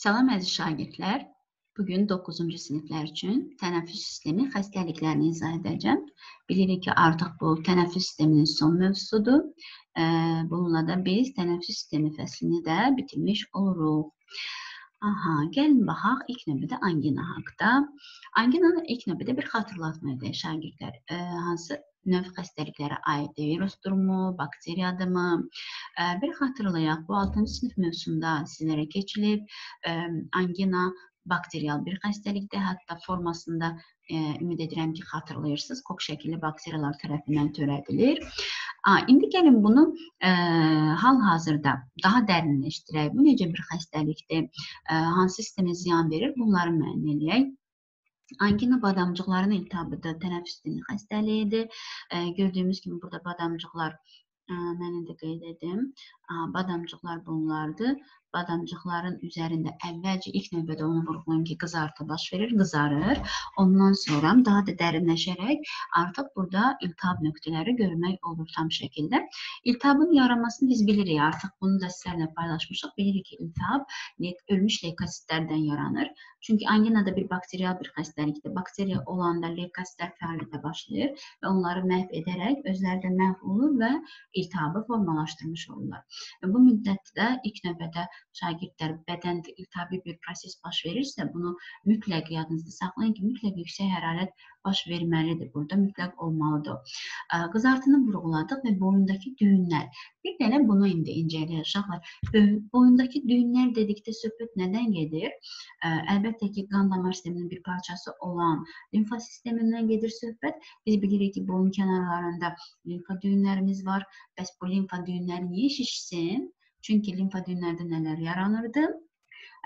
Salam əziz şagirdlər. Bu gün 9-cu siniflər üçün tənəffüs sistemi xəstəliklərini izah edəcəm. Bilirik ki, artıq bu tənəffüs sisteminin son mövzusudur. Bununla da biz tənəffüs sistemi fəslini də bitirmiş oluruq. Aha, gəlin baxaq ilk növbədə angina haqqında. Anginanın ilk növbədə bir xatırlatma edək şagirdlər. Hansı növ xəstəliklərə aid virusdurmu, bakteriyadırmı? Bir xatırlayaq, bu 6-cı sinif mövzusunda sizlərə keçilib. Angina bakterial bir xəstəlikdir. Hətta formasında e, ümid edirəm ki, xatırlayırsınız. Kok şəkilli bakteriyalar tərəfindən törədilir. İndi gəlin bunu e, hal-hazırda daha dərinləşdirək. Bu necə bir xəstəlikdir? E, hansı sistemə ziyan verir? Bunları müəyyən edək. Angina badamcıqların iltihabıdır, tənəffüs xəstəliyidir. Gördüyümüz kimi burada badamcıqlar mən indi qeyd edim. Badamcıqlar bunlardır badamcıqların üzərində əvvəlcə ilk növbədə onu vurğulayım ki, qızartı baş verir, qızarır. Ondan sonra daha da dərinləşərək artıq burada iltihab nöqtələri görmək olur tam şəkildə. İltihabın yaranmasını biz bilirik, artıq bunu da sizlərlə paylaşmışıq. Bilirik ki, iltihab ölmüş leykozitlərdən yaranır. Çünki angina da bir bakterial bir xəstəlikdir. Bakteriya olanda leykozitlər fəaliyyətə başlayır və onları məhv edərək özləri də məhv olur və iltihabı formalaşdırmış olurlar. Bu müddətdə ilk növbədə şagirdlər bədəndə iltihabi bir proses baş verirsə, bunu mütləq yadınızda saxlayın ki, mütləq yüksək hərarət baş verməlidir. Burada mütləq olmalıdır. Qızartını vurğuladıq və boyundakı düyünlər. Bir dənə bunu indi incələyək uşaqlar. Boyundakı düyünlər dedikdə söhbət nədən gedir? Əlbəttə ki, qan damar sisteminin bir parçası olan limfa sistemindən gedir söhbət. Biz bilirik ki, boyun kənarlarında limfa düyünlərimiz var. Bəs bu limfa düyünləri niyə şişsin? Çünki limfa düyünlərdə nələr yaranırdı?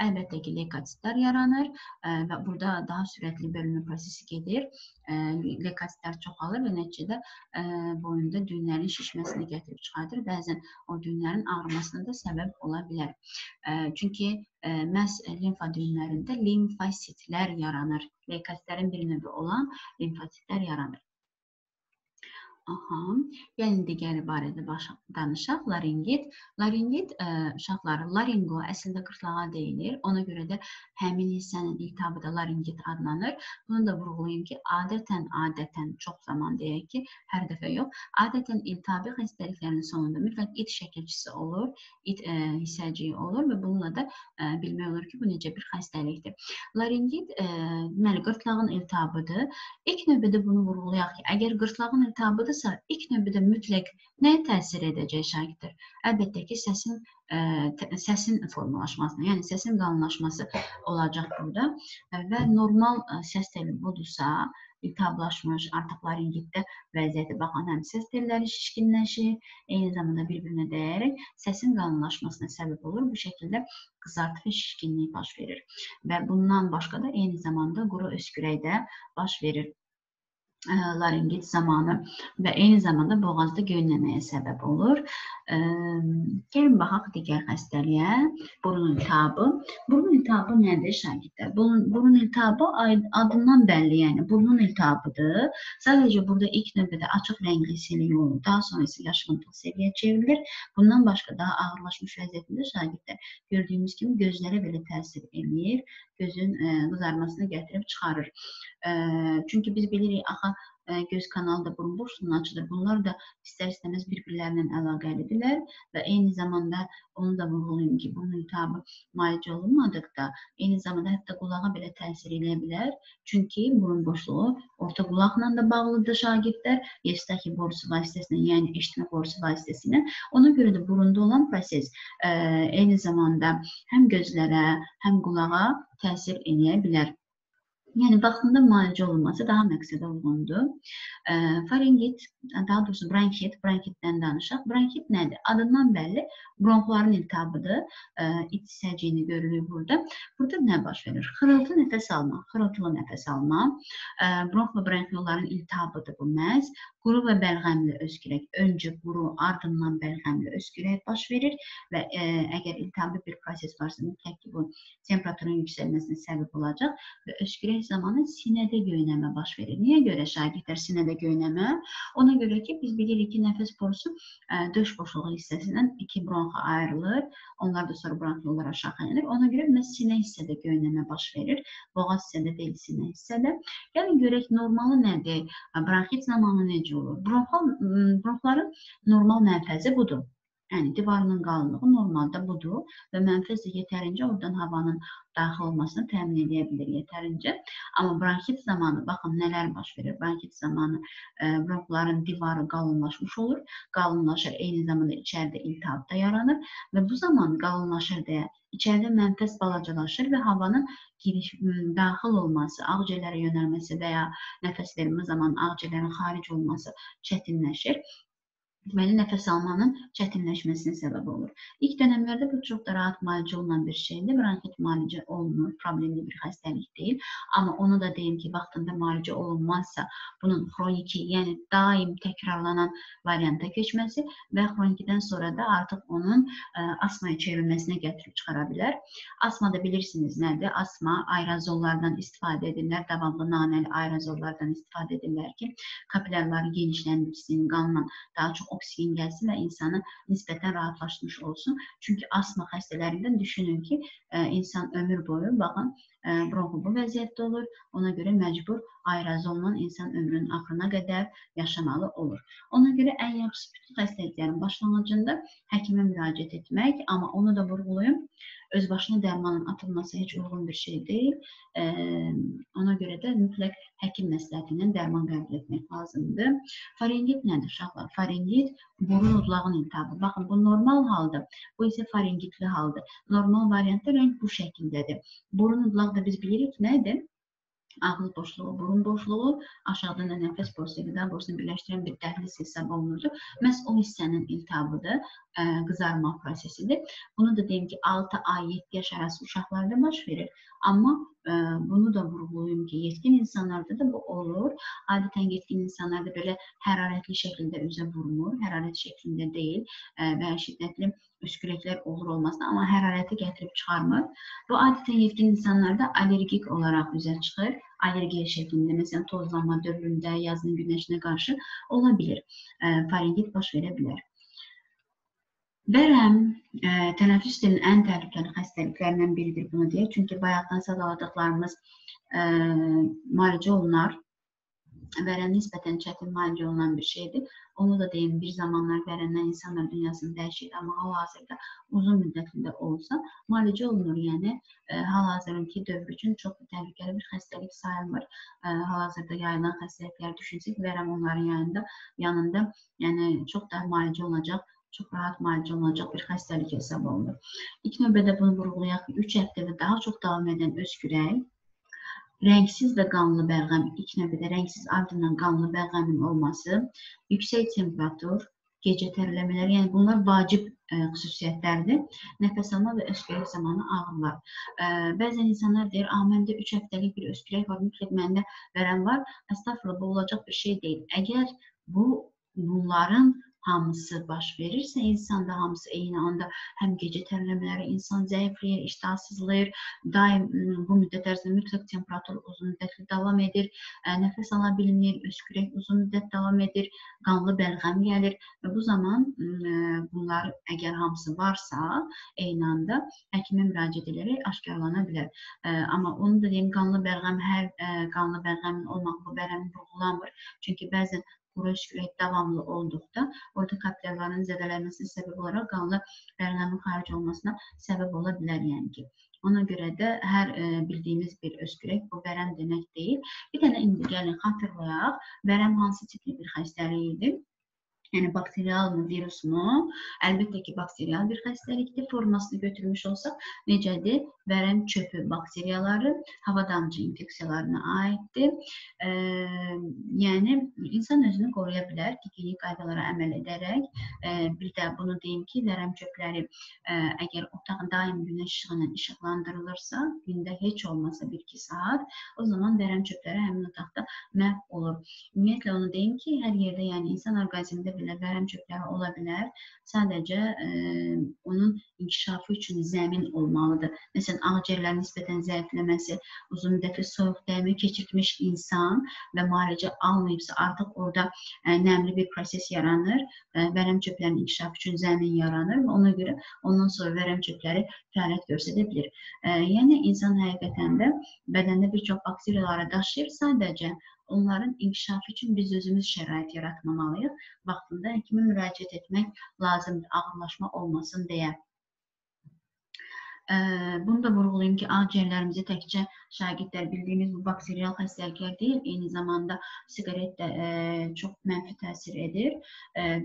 Əlbəttə ki, leykositlər yaranır və burada daha sürətli bölünmə prosesi gedir. Leykositlər çoxalır və nəticədə boyunda düyünlərin şişməsini gətirib çıxardır. Bəzən o düyünlərin ağrımasına da səbəb ola bilər. Çünki məhz limfa düyünlərində limfositlər yaranır. Leykositlərin bir növü olan limfositlər yaranır. Aha. Yəni digəri barədə baş danışaq. Laringit. Laringit ə, e, uşaqlar laringo əslində qırtlağa deyilir. Ona görə də həmin hissənin iltihabı da laringit adlanır. Bunu da vurğulayım ki, adətən adətən çox zaman deyək ki, hər dəfə yox. Adətən iltihabi xəstəliklərin sonunda mütləq it şəkilçisi olur, it ə, e, hissəciyi olur və bununla da ə, e, bilmək olur ki, bu necə bir xəstəlikdir. Laringit ə, deməli qırtlağın iltihabıdır. İlk növbədə bunu vurğulayaq ki, əgər qırtlağın iltihabıdır olmalıdırsa, ilk növbədə mütləq nəyə təsir edəcək şagirdlər? Əlbəttə ki, səsin ə, e, səsin formalaşmasına, yəni səsin qalınlaşması olacaq burada və normal ə, e, səs teli budursa, iltihablaşmış, artıq laringitdə vəziyyəti baxan həm səs telləri şişkinləşir, eyni zamanda bir-birinə dəyərək səsin qalınlaşmasına səbəb olur. Bu şəkildə qızartı və şişkinlik baş verir. Və bundan başqa da eyni zamanda quru öskürək də baş verir laringit zamanı və eyni zamanda boğazda göynəməyə səbəb olur. Gəlin baxaq digər xəstəliyə, burun iltihabı. Burun iltihabı nədir şagirdlər? Burun, burun iltihabı adından bəlli, yəni burnun iltihabıdır. Sadəcə burada ilk növbədə açıq rəngli silik olur, daha sonra isə yaşıntıl səviyyə çevrilir. Bundan başqa daha ağırlaşmış vəziyyətində şagirdlər gördüyümüz kimi gözlərə belə təsir eləyir, gözün qızarmasını gətirib çıxarır. Çünki biz bilirik, axı göz kanalı da burun boşluğuna açılır. Bunlar da istər-istəməz bir-birlərindən əlaqəlidirlər və eyni zamanda onu da vurğulayım ki, bunun iltihabı müalicə olunmadıqda, eyni zamanda hətta qulağa belə təsir edə bilər. Çünki burun boşluğu orta qulaqla da bağlıdır şagirdlər, Yevstaki borusu vasitəsilə, yəni eşitmə borusu vasitəsilə. Ona görə də burunda olan proses ə, eyni zamanda həm gözlərə, həm qulağa təsir edə bilər. Yəni vaxtında müalicə olunması daha məqsədə uyğundur. Faringit, daha doğrusu bronxit, bronxitdən danışaq. Bronxit nədir? Adından bəlli bronxların iltihabıdır. İç hissəciyini görürük burada. Burada nə baş verir? Xırıltı nəfəs alma, xırıltılı nəfəs alma. Bronx və bronxiolların iltihabıdır bu məhz. Quru və bəlğəmli öskürək, öncə quru, ardından bəlğəmli öskürək baş verir və e, əgər iltihabi bir proses varsa, mütləq ki, bu temperaturun yüksəlməsinə səbəb olacaq və öskürək zamanı sinədə göynəmə baş verir. Niyə görə şagirdlər sinədə göynəmə? Ona görə ki, biz bilirik ki, nəfəs borusu ə, döş boşluğu hissəsindən iki bronxa ayrılır. Onlar da sonra bronxollar aşağı enir. Ona görə məhz sinə hissədə göynəmə baş verir. Boğaz hissədə deyil, sinə hissədə. Gəlin görək normalı nədir? Bronxit zamanı necə olur. Bronxal, bronxların normal mənfəzi budur. Yəni divarının qalınlığı normalda budur və mənfəz də yetərincə oradan havanın daxil olmasını təmin edə bilir yetərincə. Amma bronxit zamanı baxın nələr baş verir. Bronxit zamanı ə, bronxların divarı qalınlaşmış olur. Qalınlaşır, eyni zamanda içəridə iltihab da yaranır və bu zaman qalınlaşır deyə içəridə mənfəs balacalaşır və havanın giriş, daxil olması, ağciyərlərə yönəlməsi və ya nəfəs vermə zamanı ağciyərlərin xaric olması çətinləşir. Deməli, nəfəs almanın çətinləşməsinə səbəb olur. İlk dönəmlərdə bu çox da rahat müalicə olunan bir şeydir. Bronxit müalicə olunur, problemli bir xəstəlik deyil. Amma onu da deyim ki, vaxtında müalicə olunmazsa, bunun xroniki, yəni daim təkrarlanan varianta keçməsi və xronikidən sonra da artıq onun ə, asmaya çevrilməsinə gətirib çıxara bilər. Asma da bilirsiniz nədir? Asma aerozollardan istifadə edirlər, davamlı nanəli aerozollardan istifadə edirlər ki, kapillərləri genişləndirsin, qanla daha çox oksigen gəlsin və insanı nisbətən rahatlaşdırmış olsun. Çünki asma xəstələrində düşünün ki, e, insan ömür boyu baxın e, bronxu bu vəziyyətdə olur. Ona görə məcbur aerozolla insan ömrünün axırına qədər yaşamalı olur. Ona görə ən yaxşısı bütün xəstəliklərin başlanğıcında həkimə müraciət etmək, amma onu da vurğulayım öz başına dərmanın atılması heç uyğun bir şey deyil. E, ona görə də mütləq həkim məsləhəti ilə dərman qəbul etmək lazımdır. Faringit nədir uşaqlar? Faringit burun udlağın iltihabı. Baxın, bu normal haldır. Bu isə faringitli haldır. Normal variantda rəng bu şəkildədir. Burun udlaq da biz bilirik nədir? ağız boşluğu, burun boşluğu, aşağıdan da nəfəs borusu, qida borusunu birləşdirən bir dəhliz hesab olunurdu. Məhz o hissənin iltihabıdır, ə, qızarma prosesidir. Bunu da deyim ki, 6 ay 7 yaş arası uşaqlarda baş verir. Amma bunu da vurğulayım ki, yetkin insanlarda da bu olur. Adətən yetkin insanlarda belə hərarətli şəkildə üzə vurmur, hərarət şəklində deyil və şiddətli öskürəklər olur olmasına, amma hərarəti gətirib çıxarmır. Bu adətən yetkin insanlarda allergik olaraq üzə çıxır. Allergiya şəklində, məsələn, tozlanma dövründə, yazın günəşinə qarşı ola bilir. Faringit baş verə bilər. Vərəm ə, tənəffüs sisteminin ən təhlükəli xəstəliklərindən biridir bunu deyək. Çünki bayaqdan sadaladıqlarımız ə, müalicə olunar vərəm nisbətən çətin müalicə olunan bir şeydir. Onu da deyim, bir zamanlar vərəmdən insanlar dünyasını dəyişir, amma hal-hazırda uzun müddətli də olsa müalicə olunur. Yəni e, hal-hazırki dövr üçün çox təhlükəli bir xəstəlik sayılmır. E, hal-hazırda yayılan xəstəliklər düşünsək, vərəm onların yanında, yanında yəni çox da müalicə olunacaq çox rahat müalicə olunacaq bir xəstəlik hesab olunur. İlk növbədə bunu vurğulayaq ki, 3 həftə və daha çox davam edən öskürək rəngsiz və qanlı bəlğəm, ilk növbədə rəngsiz ardından qanlı bəlğəmin olması, yüksək temperatur, gecə tərləmələri, yəni bunlar vacib ə, e, xüsusiyyətlərdir. Nəfəs alma və öskürək zamanı ağrılar. Ə, e, bəzən insanlar deyir, "A, məndə 3 həftəlik bir öskürək var, mütləq məndə vərəm var." Əstəğfurullah, bu olacaq bir şey deyil. Əgər bu bunların hamısı baş verirsə insanda hamısı eyni anda həm gecə tərləmələri insan zəifləyir, iştahsızlayır, daim bu müddət ərzində mütləq temperatur uzun müddətli davam edir, nəfəs ala bilmir, öskürək uzun müddət davam edir, qanlı bəlğəm gəlir və bu zaman bunlar əgər hamısı varsa, eyni anda həkimə müraciət edərək aşkarlana bilər. Amma onu da deyim, qanlı bəlğəm hər qanlı bəlğəmin olmağı bu bərəmi vurğulanmır. Çünki bəzən quru öskürək davamlı olduqda orta kapillərlərin zədələnməsinə səbəb olaraq qanlı bərləmin xaric olmasına səbəb ola bilər yəni ki. Ona görə də hər e, bildiyimiz bir öskürək bu vərəm demək deyil. Bir dənə indi gəlin xatırlayaq. Vərəm hansı tipli bir xəstəlik idi? Yəni bakterial mı, virus mu? Əlbəttə ki, bakterial bir xəstəlikdir. Formasını götürmüş olsaq, necədir? Vərəm çöpü bakteriyaları hava damcı infeksiyalarına aiddir. E, yəni insan özünü qoruya bilər gigiyenik qaydalara əməl edərək. E, bir də bunu deyim ki, vərəm çöpləri e, əgər otaq daim günəş işığı ilə işıqlandırılırsa, gündə heç olmasa 1-2 saat, o zaman vərəm çöpləri həmin otaqda məhv olur. Ümumiyyətlə onu deyim ki, hər yerdə, yəni insan orqanizmində belə vərəm çöpləri ola bilər. Sadəcə ə, onun inkişafı üçün zəmin olmalıdır. Məsələn, ağciyərlərin nisbətən zəifləməsi, uzun müddətli soyuq dəymi keçirtmiş insan və müalicə almayıbsa, artıq orada ə, e, nəmli bir proses yaranır, ə, e, vərəm çöplərinin inkişafı üçün zəmin yaranır və ona görə ondan sonra vərəm çöpləri fəaliyyət göstərə bilir. Ə, yəni insan həqiqətən də bədəndə bir çox bakteriyaları daşıyır, sadəcə onların inkişafı üçün biz özümüz şərait yaratmamalıyıq. Vaxtında həkimə müraciət etmək lazımdır, ağırlaşma olmasın deyə. Bunu da vurğulayım ki, ağciyərlərimizi təkcə şagirdlər bildiyimiz bu bakterial xəstəliklər deyil, eyni zamanda siqaret də çox mənfi təsir edir.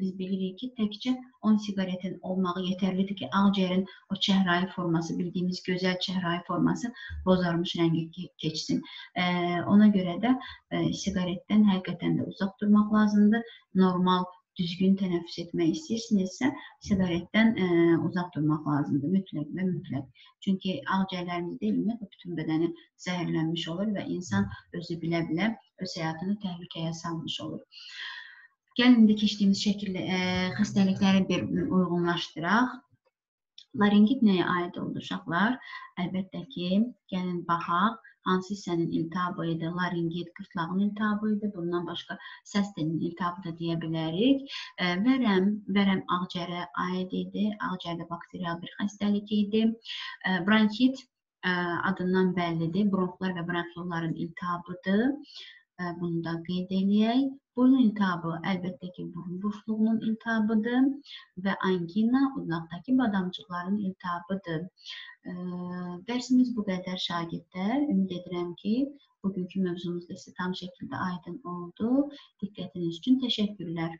Biz bilirik ki, təkcə 10 siqaretin olmağı yetərlidir ki, ağciyərin o çəhrayı forması, bildiyimiz gözəl çəhrayı forması bozarmış rəngi keçsin. Ona görə də siqaretdən həqiqətən də uzaq durmaq lazımdır. Normal düzgün tənəffüs etmək istəyirsinizsə, siqaretdən ə, e, uzaq durmaq lazımdır, mütləq və mütləq. Çünki ağciyərlərimizdə ümumiyyətlə bütün bədəni zəhərlənmiş olur və insan özü bilə-bilə öz həyatını təhlükəyə salmış olur. Gəlin indi keçdiyimiz şəkildə e, xəstəlikləri bir uyğunlaşdıraq. Laringit nəyə aid olur uşaqlar? Əlbəttə ki, gəlin baxaq hansı hissənin iltihabı idi? Laringit, qırtlağın iltihabı idi. Bundan başqa səs telinin iltihabı da deyə bilərik. Vərəm, vərəm ağciyərə aid idi. Ağciyərdə bakterial bir xəstəlik idi. Bronkit adından bəllidir. Bronxlar və bronxiolların iltihabıdır. Bunu da qeyd eləyək. Burun iltihabı əlbəttə ki, burun boşluğunun iltihabıdır və angina udlaqdakı badamcıqların iltihabıdır. Dərsimiz bu qədər şagirdlər. Ümid edirəm ki, bugünkü mövzumuz da sizə tam şəkildə aydın oldu. Diqqətiniz üçün təşəkkürlər.